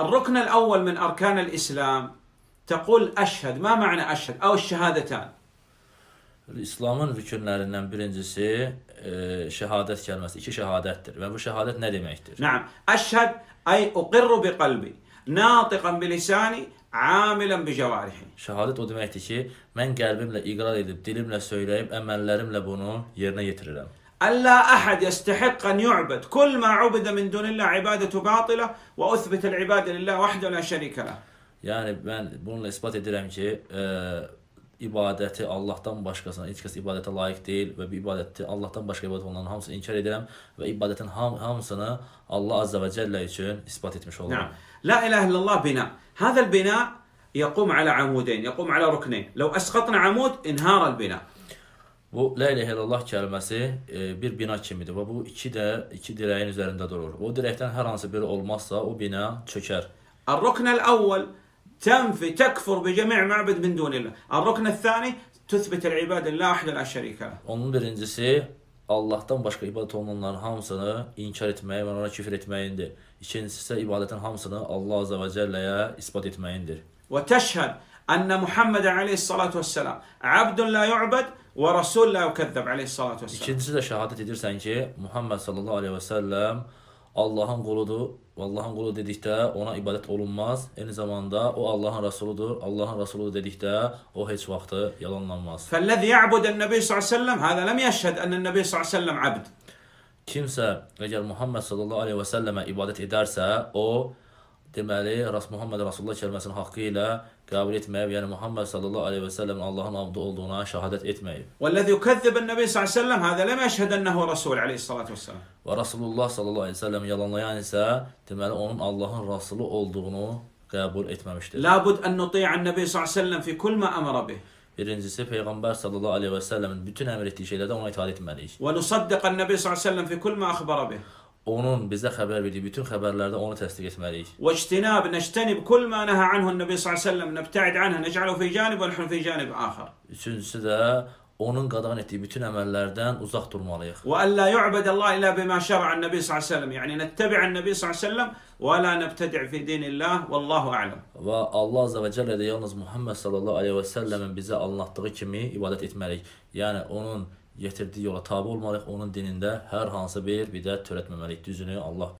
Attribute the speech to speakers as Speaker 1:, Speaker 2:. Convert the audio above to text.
Speaker 1: الركن الأول من أركان الإسلام تقول أشهد ما معنى أشهد أو الشهادتان
Speaker 2: İslamın rükünlərindən birincisi e, şəhadət kəlməsi, iki şəhadətdir. Və bu şəhadət nə deməkdir?
Speaker 1: نعم أشهد أي أقر بقلبي ناطقا بلساني عاملا بجوارحي
Speaker 2: Şəhadət o deməkdir ki, mən qəlbimlə iqrar edib, dilimlə söyləyib, əməllərimlə bunu yerinə yetirirəm.
Speaker 1: ألا أحد يستحق أن يعبد كل ما عبد من دون الله عبادة باطلة وأثبت العبادة لله وحده لا شريك له
Speaker 2: Yəni mən bununla isbat edirəm ki, e, ibadəti Allahdan başqasına heç kəs ibadətə layiq deyil və bu ibadəti Allahdan başqa ibadət olunan hamısını inkar edirəm və ibadətin ham hamısını Allah azza və cəllə üçün isbat etmiş
Speaker 1: نعم
Speaker 2: oluram.
Speaker 1: لا إله إلا الله بناء هذا البناء يقوم على عمودين يقوم على ركنين لو أسقطنا عمود انهار البناء
Speaker 2: Bu la ilahe illallah kəlməsi e, bir bina kimidir və bu iki də iki dirəyin üzərində durur. O dirəkdən hər hansı biri olmazsa o bina çökər.
Speaker 1: الركن الأول تنفي تكفر بجميع معبد من دون الله الركن الثاني تثبت العبادة لله وحده لا شريك له
Speaker 2: Onun birincisi Allahdan başqa ibadət olunanların hamısını inkar etməyi və ona küfr etməyindir. İkincisi isə ibadətin hamısını Allah azza və cəlləyə isbat etməyindir.
Speaker 1: وتشهد أن محمد عليه الصلاة والسلام عبد لا يعبد ورسول لا يكذب عليه الصلاة والسلام
Speaker 2: İkincisi də şəhadət edirsən ki, Muhammed sallallahu əleyhi və səlləm Allahın quludur. Və Allahın qulu dedikdə ona ibadət olunmaz. Eyni zamanda o Allahın rəsuludur. Allahın rəsuludur dedikdə o heç vaxtı yalanlanmaz.
Speaker 1: فالذي يعبد النبي صلى الله عليه وسلم هذا لم يشهد أن النبي صلى الله عليه وسلم عبد
Speaker 2: Kimsə əgər Muhammed sallallahu əleyhi və səlləmə ibadət edərsə, o deməli Ras Muhammed Rasulullah kəlməsinin haqqı ilə qəbul etməyib, yəni Muhammed sallallahu əleyhi və səlləmin Allahın abdı olduğuna şahadət etməyib.
Speaker 1: والذي يكذب النبي صلى الله عليه وسلم هذا لم يشهد أنه رسول عليه الصلاة والسلام
Speaker 2: Və Rasulullah sallallahu əleyhi və səlləm yalanlayan isə deməli onun Allahın rasulu olduğunu qəbul etməmişdir.
Speaker 1: لابد أن نطيع النبي صلى الله عليه وسلم في كل ما أمر به
Speaker 2: Birincisi Peyğəmbər sallallahu əleyhi və səlləmin bütün əmr etdiyi şeylərdə ona itaat etməliyik.
Speaker 1: ونصدق النبي صلى الله عليه وسلم في كل ما أخبر به
Speaker 2: onun bizə xəbər verdiyi bütün xəbərlərdə onu təsdiq etməliyik.
Speaker 1: Və ictinab nəştənib kull ma naha anhu nəbi sallallahu əleyhi və nəbtəid anhu nəcəlu fi janib və nahnu fi janib axar.
Speaker 2: Üçüncüsü də onun qadağan etdiyi bütün əməllərdən uzaq durmalıyıq.
Speaker 1: Və əllə yu'badallah illə bima şər'a nəbi sallallahu əleyhi və səlləm, yəni nəttəbi'a nəbi sallallahu əleyhi və səlləm və la nəbtədi' fi dinillah vallahu a'lam.
Speaker 2: Və Allah azza və cəllə də yalnız Muhammed sallallahu əleyhi və səlləmin bizə anlatdığı kimi ibadət etməliyik. Yəni onun yetirdiyi yola tabe olmalıyıq, onun dinində hər hansı bir bidət törətməməliyik. Düzünü Allah